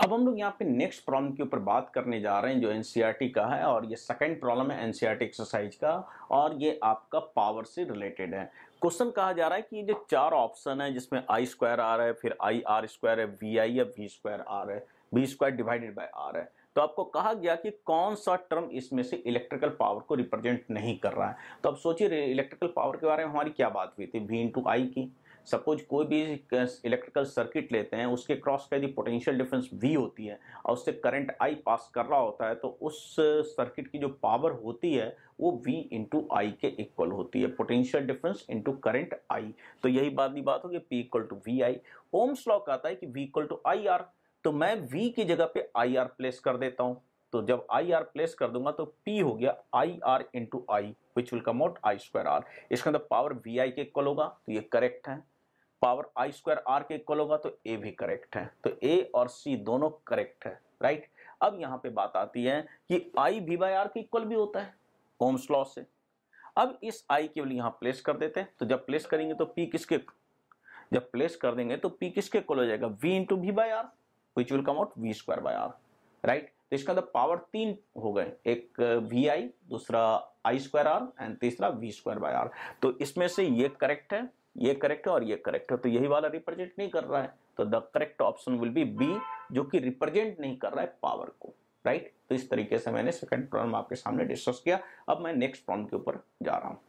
अब हम लोग यहाँ पे नेक्स्ट प्रॉब्लम के ऊपर बात करने जा रहे हैं, जो एनसीईआरटी का है, और ये सेकंड प्रॉब्लम है एनसीईआरटी एक्सरसाइज का, और ये आपका पावर से रिलेटेड है। क्वेश्चन कहा जा रहा है कि ये जो चार ऑप्शन है, जिसमें आई स्क्वायर आ रहा है, फिर आई आर स्क्वायर है वी आई या वी स्क्वायर आर है V square divided by R है। तो आपको कहा गया कि कौन सा टर्म इसमें से इलेक्ट्रिकल पावर को रिप्रेजेंट नहीं कर रहा है। तो अब सोचिए इलेक्ट्रिकल पावर के बारे में हमारी क्या बात हुई थी? वी इंटू आई की। सपोज़ कोई भी इलेक्ट्रिकल सर्किट लेते हैं, उसके क्रॉस का यदि पोटेंशियल डिफरेंस वी होती है और उससे करंट आई पास कर रहा होता है तो उस सर्किट की जो पावर होती है, वो वी इंटू आई के इक्वल होती है। Potential difference into current I तो यही बात नहीं बात होगी P equal to V I Ohm's law कहता है कि V equal to I R तो मैं वी की जगह पे आई आर प्लेस कर देता हूँ। तो जब आई आर प्लेस कर दूँगा तो पी हो गया I R into I which will come out I square R इसके अंदर पावर वी आई के इक्वल होगा तो ये करेक्ट है। पावर आई स्क्वायर आर के इक्वल होगा तो ए भी करेक्ट है। तो ए और सी दोनों करेक्ट है, राइट? अब यहाँ पे बात आती है कि आई वी बाई आर के इक्वल भी होता है, ओम्स लॉ से। अब इस आई केवल यहाँ प्लेस कर देते हैं तो जब प्लेस करेंगे तो पी किसके, जब प्लेस कर देंगे तो पी किसके इक्वल हो जाएगा? V into V by R, which will come out V square by R, right? तो इसका अंदर पावर तीन हो गए, एक वी आई, दूसरा आई स्क्वायर आर, एंड तीसरा वी स्क्वायर बाय आर। तो इसमें से ये करेक्ट है ये करेक्ट है और ये करेक्ट है। तो यही वाला रिप्रेजेंट नहीं कर रहा है। तो the correct option will be B जो कि रिप्रेजेंट नहीं कर रहा है पावर को। राइट तो इस तरीके से मैंने सेकंड प्रॉब्लम आपके सामने डिस्कस किया। अब मैं नेक्स्ट प्रॉब्लम के ऊपर जा रहा हूँ।